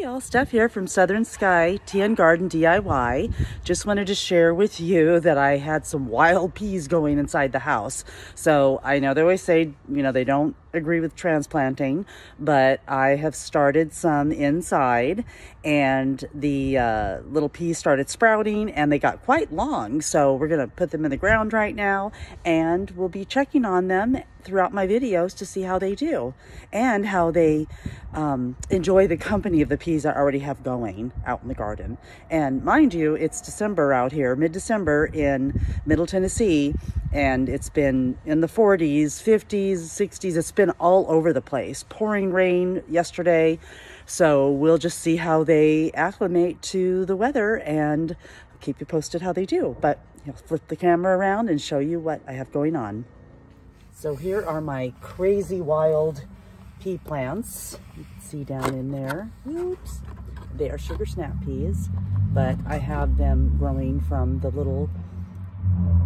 Y'all, Steph here from Southern Sky TN Garden DIY. Just wanted to share with you that I had some wild peas going inside the house. So I know they always say, you know, they don't agree with transplanting, but I have started some inside and the uh, little peas started sprouting and they got quite long. So we're going to put them in the ground right now and we'll be checking on them throughout my videos to see how they do and how they um, enjoy the company of the peas I already have going out in the garden. And mind you, it's December out here, mid-December in Middle Tennessee, and it's been in the 40s, 50s, 60s. It's been all over the place. Pouring rain yesterday. So we'll just see how they acclimate to the weather and keep you posted how they do. But I'll flip the camera around and show you what I have going on. So here are my crazy wild pea plants. You can see down in there. Oops. They are sugar snap peas, but I have them growing from the little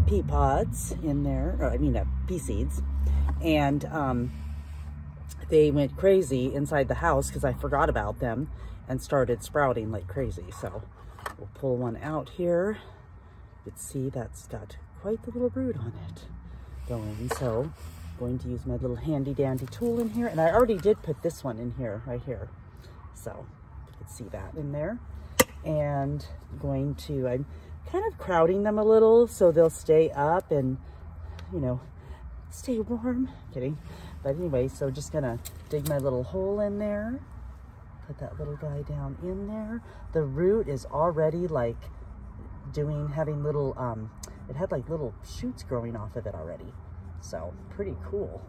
pea pods in there, or I mean uh, pea seeds. And um, they went crazy inside the house because I forgot about them and started sprouting like crazy. So we'll pull one out here. You can see that's got quite the little brood on it going. So I'm going to use my little handy dandy tool in here. And I already did put this one in here, right here. So you can see that in there. And I'm going to, I'm kind of crowding them a little so they'll stay up and, you know, stay warm. Kidding. But anyway, so just gonna dig my little hole in there. Put that little guy down in there. The root is already like doing, having little, um, it had like little shoots growing off of it already. So pretty cool.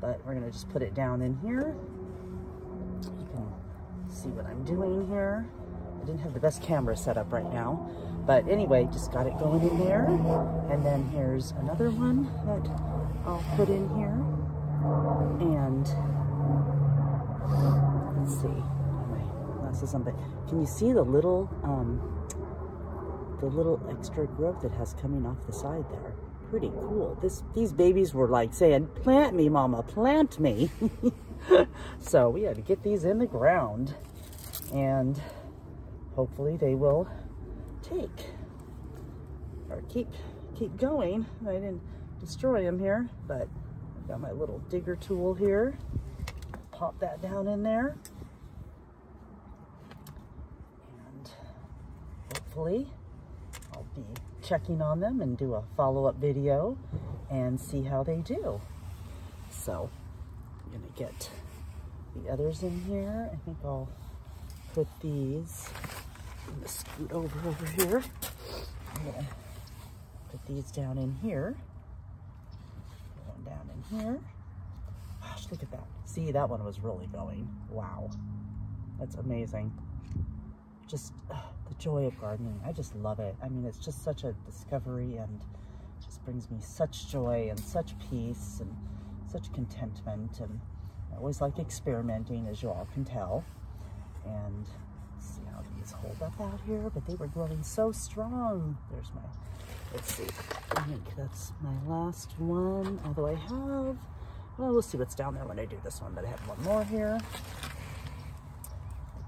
But we're gonna just put it down in here. You can see what I'm doing here. I didn't have the best camera set up right now. But anyway, just got it going in there. And then here's another one that I'll put in here. And let's see, my glasses on, but can you see the little, um, the little extra growth it has coming off the side there? Pretty cool. This, these babies were like saying, plant me, mama, plant me. so we had to get these in the ground and hopefully they will take or keep keep going. I didn't destroy them here, but I've got my little digger tool here. Pop that down in there. And hopefully I'll be checking on them and do a follow-up video and see how they do. So I'm gonna get the others in here. I think I'll put these, I'm gonna scoot over over here. Gonna put these down in here. One down in here. Gosh, look at that. See, that one was really going. Wow. That's amazing. Just uh, the joy of gardening. I just love it. I mean, it's just such a discovery and just brings me such joy and such peace and such contentment. And I always like experimenting, as you all can tell. And how hold up out here, but they were growing so strong. There's my Let's see. I think that's my last one. Although I have, well, we'll see what's down there when I do this one, but I have one more here.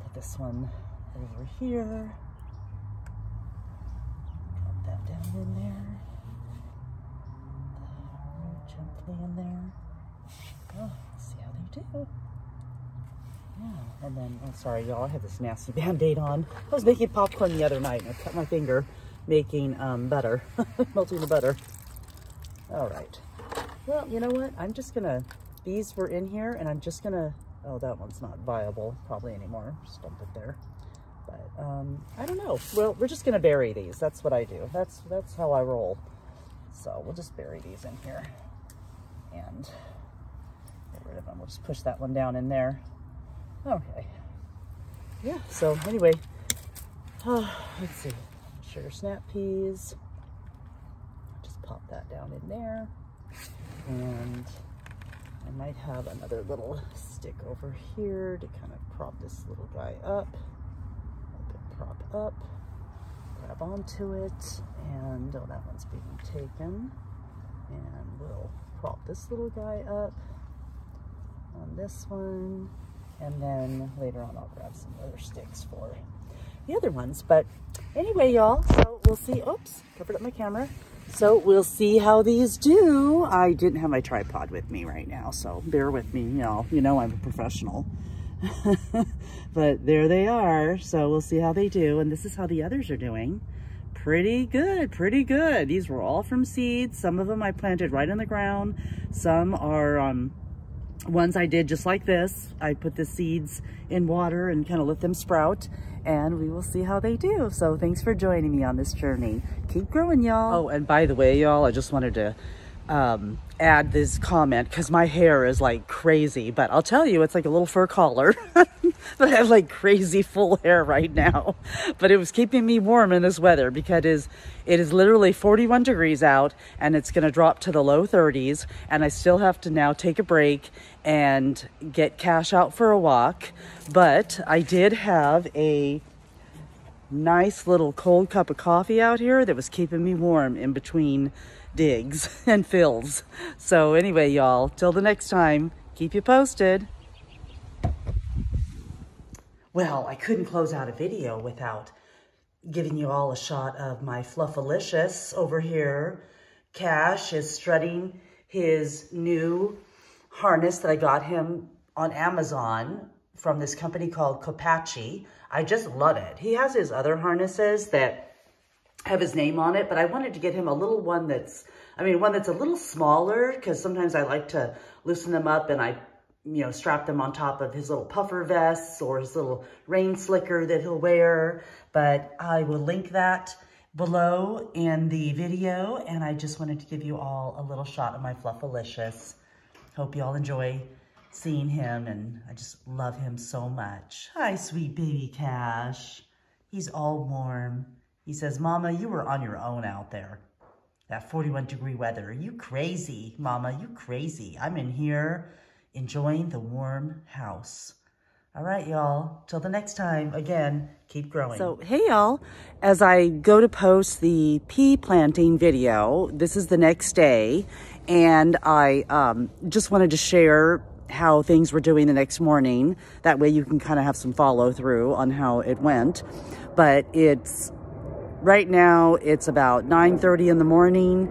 Put this one over here. Drop that down in there. Gently in there. Oh, see how they do. And then, oh, sorry, y'all, I have this nasty Band-Aid on. I was making popcorn the other night and I cut my finger making um, butter, melting the butter. All right. Well, you know what? I'm just gonna, these were in here and I'm just gonna, oh, that one's not viable probably anymore. Just dump it there. But um, I don't know. Well, we're just gonna bury these. That's what I do. That's, that's how I roll. So we'll just bury these in here and get rid of them. We'll just push that one down in there. Okay. Yeah, so anyway, uh, let's see sugar snap peas. Just pop that down in there. And I might have another little stick over here to kind of prop this little guy up. Prop up, grab onto it, and oh, that one's being taken. And we'll prop this little guy up on this one. And then later on, I'll grab some other sticks for the other ones. But anyway, y'all, so we'll see. Oops, covered up my camera. So we'll see how these do. I didn't have my tripod with me right now, so bear with me, y'all. You know I'm a professional. but there they are. So we'll see how they do. And this is how the others are doing. Pretty good, pretty good. These were all from seeds. Some of them I planted right in the ground. Some are um, ones I did just like this. I put the seeds in water and kind of let them sprout and we will see how they do. So thanks for joining me on this journey. Keep growing, y'all. Oh, and by the way, y'all, I just wanted to um, add this comment because my hair is like crazy, but I'll tell you, it's like a little fur collar. but I have like crazy full hair right now. But it was keeping me warm in this weather because it is, it is literally 41 degrees out and it's going to drop to the low 30s. And I still have to now take a break and get Cash out for a walk. But I did have a nice little cold cup of coffee out here that was keeping me warm in between digs and fills. So anyway, y'all, till the next time, keep you posted. Well, I couldn't close out a video without giving you all a shot of my Fluffalicious over here. Cash is strutting his new harness that I got him on Amazon from this company called Copatchy. I just love it. He has his other harnesses that have his name on it, but I wanted to get him a little one that's, I mean, one that's a little smaller because sometimes I like to loosen them up and I, you know, strap them on top of his little puffer vests or his little rain slicker that he'll wear. But I will link that below in the video. And I just wanted to give you all a little shot of my Fluffalicious. Hope you all enjoy seeing him and I just love him so much. Hi, sweet baby Cash. He's all warm. He says, Mama, you were on your own out there. That 41 degree weather. You crazy, Mama? You crazy. I'm in here enjoying the warm house. All right, y'all. Till the next time, again, keep growing. So, hey, y'all. As I go to post the pea planting video, this is the next day, and I um, just wanted to share how things were doing the next morning. That way you can kind of have some follow through on how it went. But it's Right now, it's about 9.30 in the morning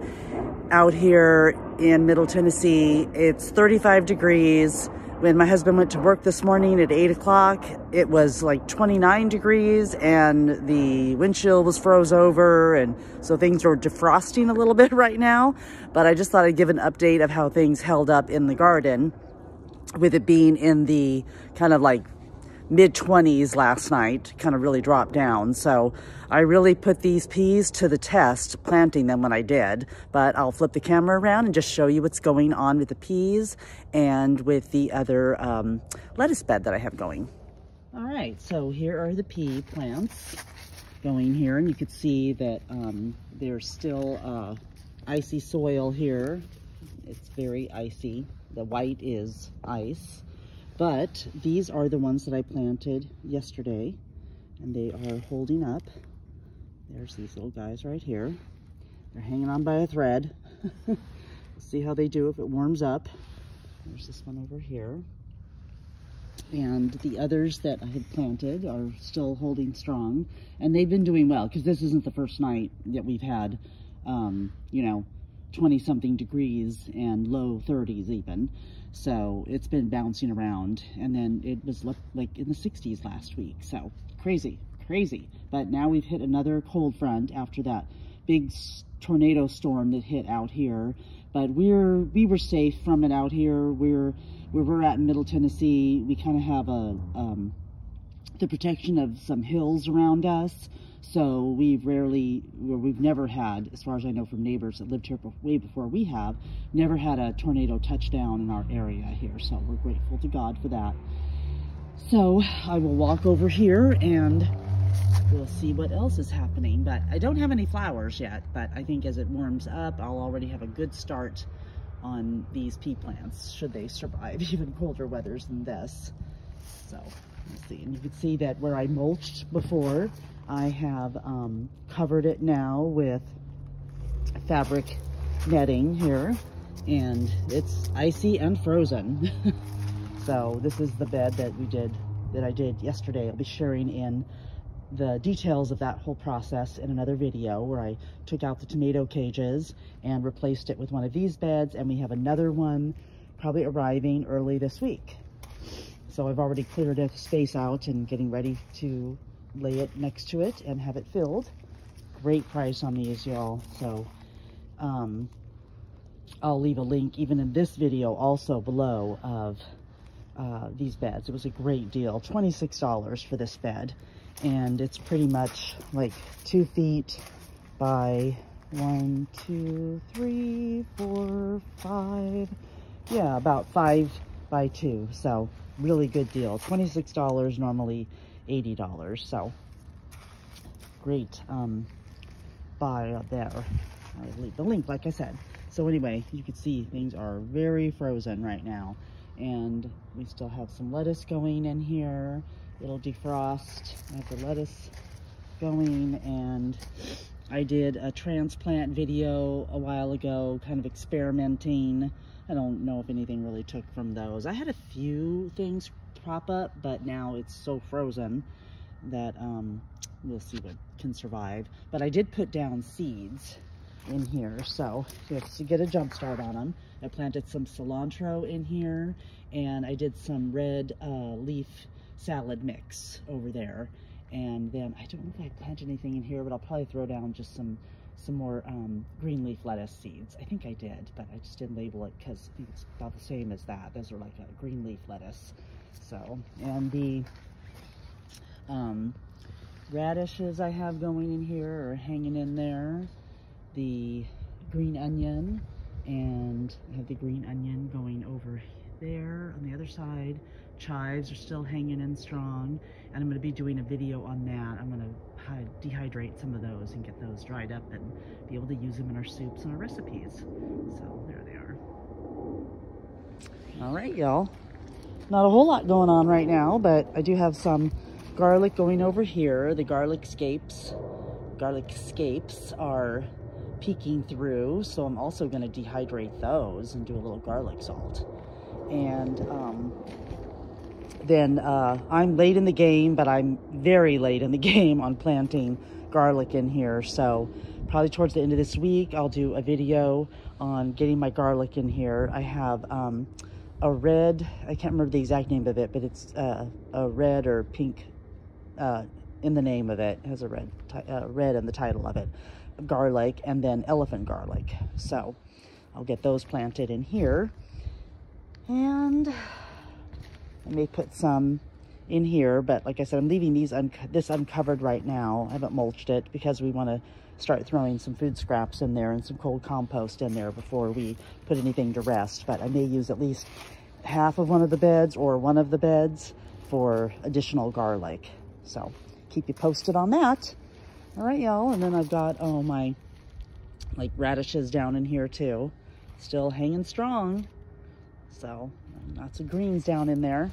out here in Middle Tennessee. It's 35 degrees. When my husband went to work this morning at 8 o'clock, it was like 29 degrees and the windshield was froze over. And so things are defrosting a little bit right now. But I just thought I'd give an update of how things held up in the garden with it being in the kind of like mid 20s last night, kind of really dropped down. So I really put these peas to the test planting them when I did, but I'll flip the camera around and just show you what's going on with the peas and with the other um, lettuce bed that I have going. All right, so here are the pea plants going here, and you can see that um, there's still uh, icy soil here. It's very icy. The white is ice. But these are the ones that I planted yesterday and they are holding up. There's these little guys right here. They're hanging on by a thread. see how they do if it warms up. There's this one over here. And the others that I had planted are still holding strong. And they've been doing well because this isn't the first night that we've had, um, you know, 20 something degrees and low 30s even. So it's been bouncing around and then it was like in the 60s last week. So crazy, crazy. But now we've hit another cold front after that big tornado storm that hit out here. But we're, we were safe from it out here. We're, where we're at in Middle Tennessee, we kind of have a, um, the protection of some hills around us. So we've rarely, we've never had, as far as I know from neighbors that lived here way before we have, never had a tornado touchdown in our area here. So we're grateful to God for that. So I will walk over here and we'll see what else is happening. But I don't have any flowers yet, but I think as it warms up, I'll already have a good start on these pea plants, should they survive even colder weathers than this. So see, and you can see that where I mulched before, I have um, covered it now with fabric netting here and it's icy and frozen. So this is the bed that we did, that I did yesterday. I'll be sharing in the details of that whole process in another video where I took out the tomato cages and replaced it with one of these beds and we have another one probably arriving early this week. So I've already cleared a space out and getting ready to lay it next to it and have it filled. Great price on these, y'all. So um, I'll leave a link even in this video also below of uh, these beds. It was a great deal, $26 for this bed and it's pretty much like two feet by one, two, three, four, five, yeah, about five by two. So really good deal. $26, normally $80. So great um, buy there. I'll leave the link, like I said. So anyway, you can see things are very frozen right now. And we still have some lettuce going in here it'll defrost. I have the lettuce going and I did a transplant video a while ago, kind of experimenting. I don't know if anything really took from those. I had a few things prop up, but now it's so frozen that um, we'll see what can survive. But I did put down seeds in here, so just to get a jump start on them. I planted some cilantro in here, and I did some red uh, leaf salad mix over there. And then I don't know if I planted anything in here, but I'll probably throw down just some some more um, green leaf lettuce seeds. I think I did, but I just didn't label it because it's about the same as that. Those are like a green leaf lettuce. So, and the um, radishes I have going in here are hanging in there. The green onion, and I have the green onion going over there on the other side chives are still hanging in strong and I'm going to be doing a video on that. I'm going to dehydrate some of those and get those dried up and be able to use them in our soups and our recipes. So there they are. All right, y'all. Not a whole lot going on right now, but I do have some garlic going over here. The garlic scapes, garlic scapes are peeking through, so I'm also going to dehydrate those and do a little garlic salt. And um, then uh, I'm late in the game, but I'm very late in the game on planting garlic in here. So probably towards the end of this week, I'll do a video on getting my garlic in here. I have um, a red, I can't remember the exact name of it, but it's uh, a red or pink uh, in the name of it. it has a red, uh, red in the title of it. Garlic and then elephant garlic. So I'll get those planted in here. And I may put some in here, but like I said, I'm leaving these un this uncovered right now. I haven't mulched it because we want to start throwing some food scraps in there and some cold compost in there before we put anything to rest. But I may use at least half of one of the beds or one of the beds for additional garlic. So keep you posted on that. All right, y'all. And then I've got, oh, my like radishes down in here too. Still hanging strong. So lots of greens down in there.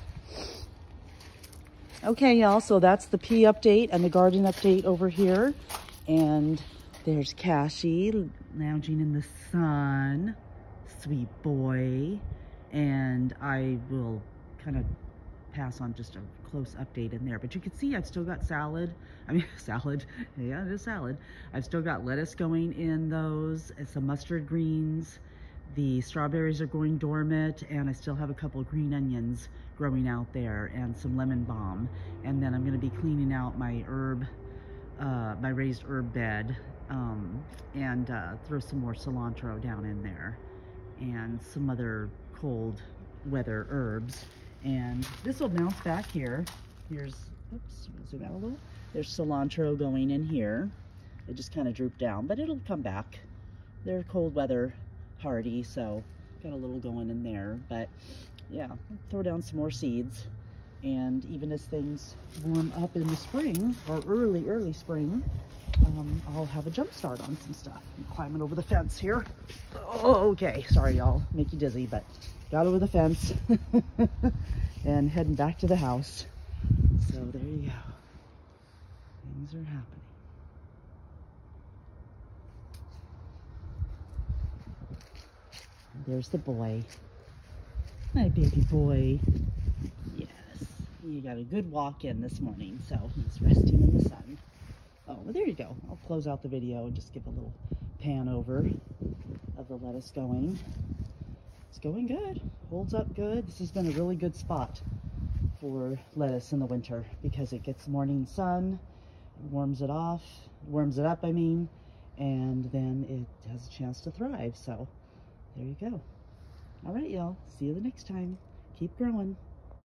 Okay, y'all, so that's the pea update and the garden update over here. And there's Cashy lounging in the sun. Sweet boy. And I will kind of pass on just a close update in there. But you can see I've still got salad. I mean, salad. Yeah, it is salad. I've still got lettuce going in those and some mustard greens. The strawberries are going dormant and I still have a couple green onions growing out there and some lemon balm. And then I'm going to be cleaning out my herb, uh, my raised herb bed um, and uh, throw some more cilantro down in there and some other cold weather herbs. And this will bounce back here. Here's, oops, zoom out a little. There's cilantro going in here. It just kind of drooped down, but it'll come back. They're cold weather hardy, so got a little going in there. But yeah, throw down some more seeds. And even as things warm up in the spring, or early, early spring, um, I'll have a jump start on some stuff. I'm climbing over the fence here. Oh, okay, sorry y'all, make you dizzy, but got over the fence and heading back to the house. So there you go. Things are happening. There's the boy. My baby boy. Yes. He got a good walk in this morning, so he's resting in the sun. Oh, well, there you go. I'll close out the video and just give a little pan over of the lettuce going. It's going good. Holds up good. This has been a really good spot for lettuce in the winter because it gets morning sun, warms it off, warms it up, I mean, and then it has a chance to thrive. So there you go. All right, y'all. See you the next time. Keep growing.